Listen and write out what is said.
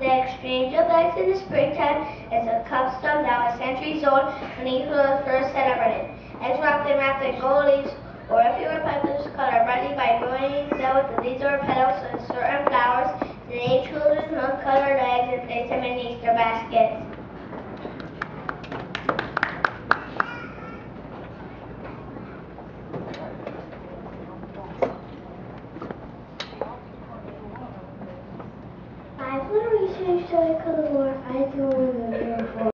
They exchange of eggs in the springtime is a custom that was centuries old when Easter was first celebrated. Eggs wrapped in wrapped in gold leaves, or if you were peppers, colored brightly by gluing them with the leaves or petals of certain flowers. Today, children hunt colored eggs and place them in Easter baskets. Little Easter eggs joy